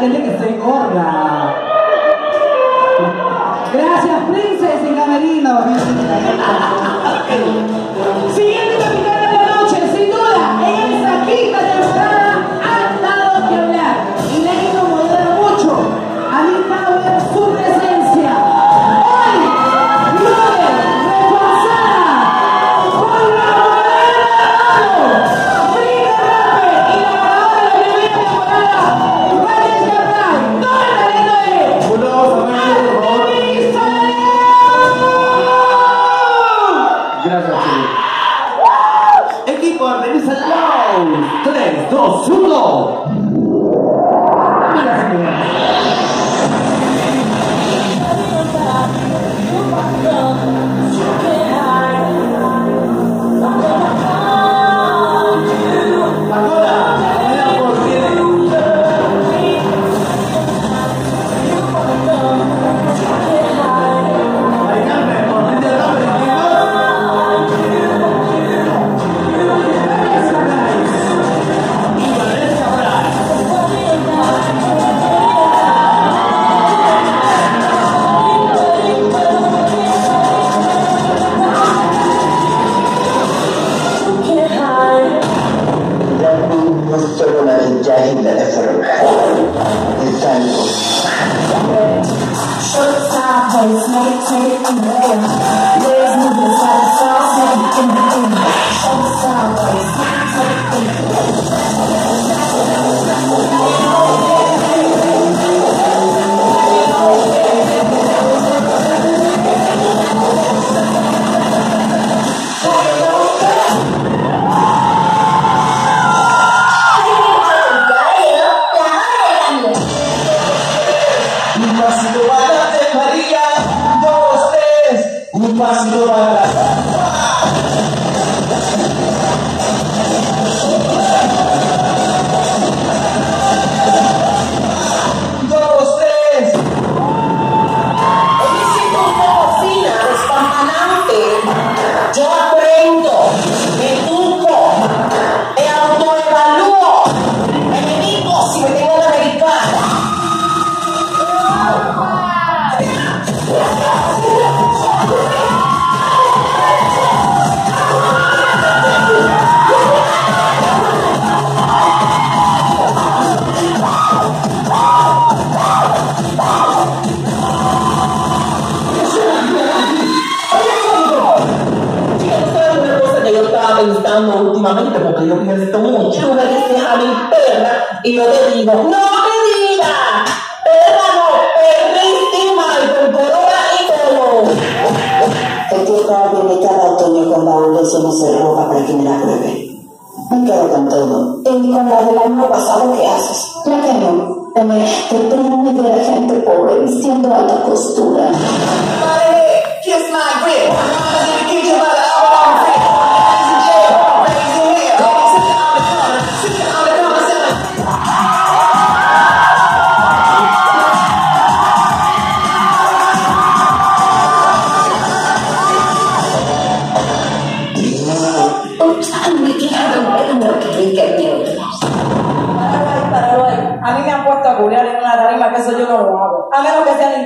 dile que estoy gorda. Gracias, Princess y Camerino. the so. I take more. se roba para que me la pruebe. Me quedo con todo. ¿Y con la del año pasado qué haces? La que no. Este me deprime de la gente pobre vistiendo alta costura. Madre, kiss my whip.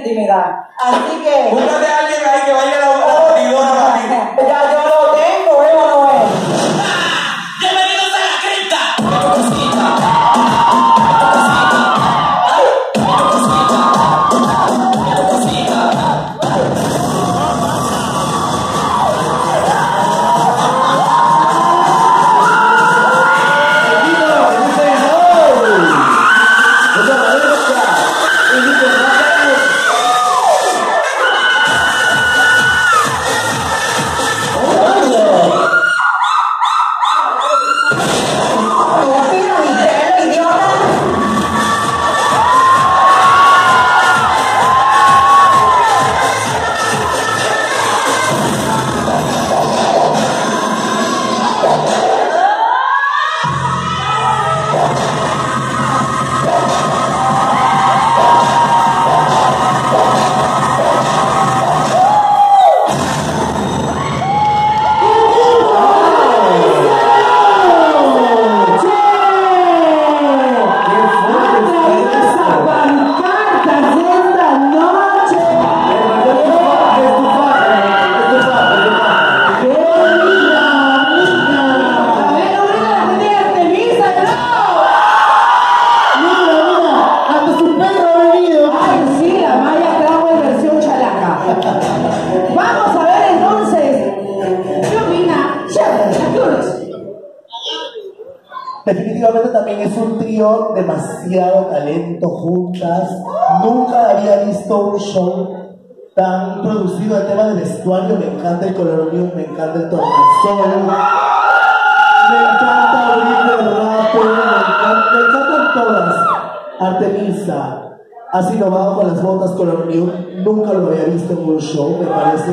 intimidad. Así que. Búscate a alguien ahí que vaya a la, la también es un trío demasiado talento juntas. Nunca había visto un show tan producido el tema de vestuario. Me encanta el color unión, me encanta el tornasol. Me encanta abrir el rato, me, me encantan todas. Artemisa, has innovado con las botas color new. Nunca lo había visto en un show, me parece.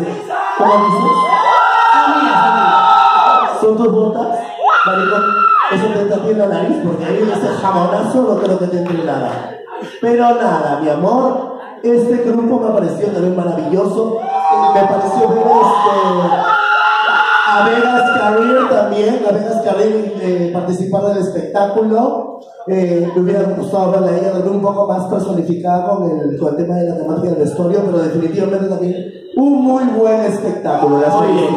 ¿Cómo dices? ¿Son tus botas? Maricón, eso te está haciendo nariz porque ahí ese jamonazo no creo que te entre nada. Pero nada, mi amor, este grupo me pareció también maravilloso. Me pareció ver este, a Vegas Career también, a Vegas Career eh, participar del espectáculo. Eh, me hubiera gustado hablarle a ella un poco más personificada con el, con el tema de la temática del vestuario, pero definitivamente también un muy buen espectáculo. Las Oye,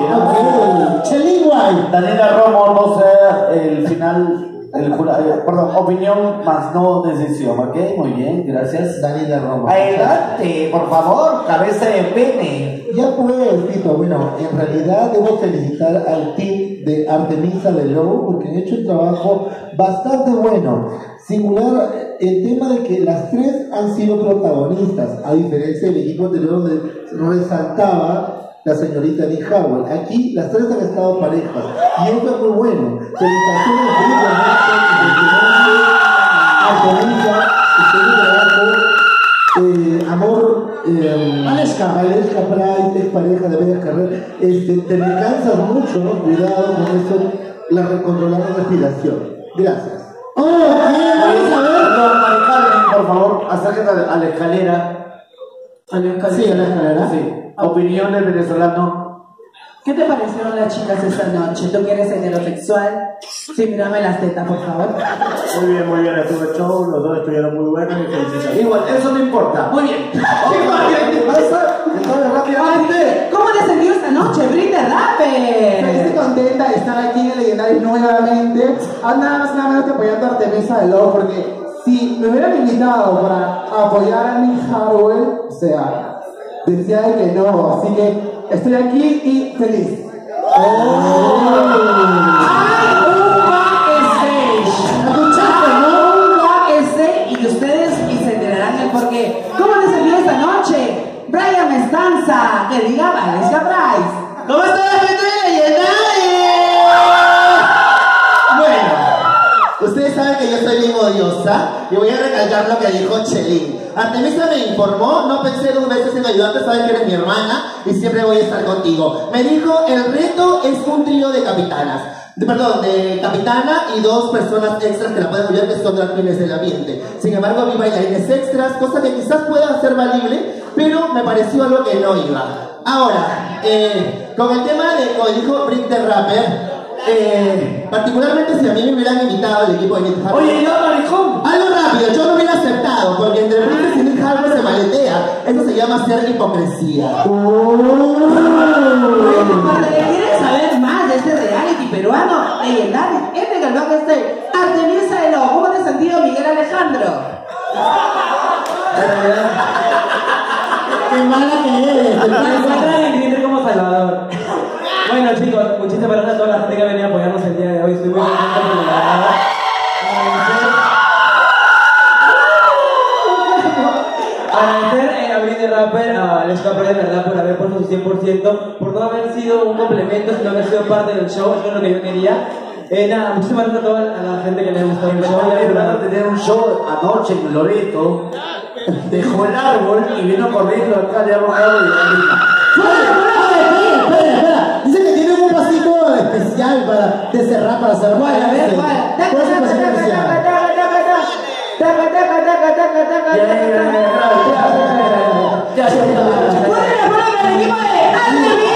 Chelín Guay. Daniela Romo, no sé el final, el jura- eh, perdón, opinión más no decisión, ¿ok? Muy bien, gracias. Daniela Romo. Adelante, por favor, cabeza de pene. Ya pues, Tito, bueno, en realidad debo felicitar al team de Artemisa de Lobo porque han hecho un trabajo bastante bueno. Singular el tema de que las tres han sido protagonistas, a diferencia del equipo anterior donde resaltaba la señorita Nick Howell. Aquí las tres han estado parejas y esto es muy bueno. Felicitaciones, Artemisa, excelente trabajo. Eh, amor, eh, Price, es pareja de Bella Carrera. Este, te me cansas mucho, ¿no? cuidado con eso, la recontrolar la respiración. Gracias. Oh, vamos a ver. Carmen, por favor, acércate a a la escalera. Sí, a la escalera. Sí. Opinión del venezolano. ¿Qué te parecieron las chicas esta noche? ¿Tú que eres heterosexual? Sí, mírame las tetas, por favor. Muy bien, muy bien, estuvo el show, los dos estuvieron muy buenos y felicitaciones. Igual, eso no importa. Muy bien. ¿Qué pasa? Entonces, rápidamente. ¿Cómo te sentido esta noche? ¡Brinde Feliz y Rapper! contenta de estar aquí en el Legendario nuevamente. Ah, nada más nada menos que apoyando a Artemisa de Lobo, porque si me hubieran invitado para apoyar a Nick Harwell, o sea, decía de que no. Así que estoy aquí y feliz. Backstage y ustedes y se enterarán el por qué. ¿Cómo les sentido esta noche? Brian Mestanza, que diga Valencia y voy a recalcar lo que dijo Chelín. Artemisa me informó, no pensé dos veces en ayudarte, sabes que eres mi hermana y siempre voy a estar contigo. Me dijo, el reto es un trío de capitanas. De- perdón, de capitana y dos personas extras que la pueden ayudar que son queens del ambiente. Sin embargo, vi bailarines extras, cosa que quizás pueda ser valible, pero me pareció algo que no iba. Ahora, eh, con el tema de, como dijo Brick the Rapper, eh, particularmente si a mí me hubieran invitado al equipo de. Oye. Algo rápido, yo no hubiera aceptado, porque entre Brick y Nick Harper se maletea. Eso se llama ser hipocresía. Bueno, para que quieren saber más de este reality peruano legendario, este que el backstage, Artemisa de Lobo, ¿cómo te has sentido Miguel Alejandro? ¡Qué mala que eres! Me encuentran en Twitter como Salvador. Bueno chicos, muchísimas gracias a toda la gente Capper de verdad por haber puesto su 100%, por no haber sido un complemento, sino haber sido parte del show, eso es lo que yo quería. Eh, nada, muchísimas gracias a toda la gente que le ha gustado el show. Esperando tener un show anoche en Loreto. Dejó el árbol y vino corriendo acá, le ha robado y Espera, espera, espera. Dice que tienen un pasito especial para de cerrar, para cerrar. ¿Cuál? A ver, ¿cuál? Yeah, yeah, yeah.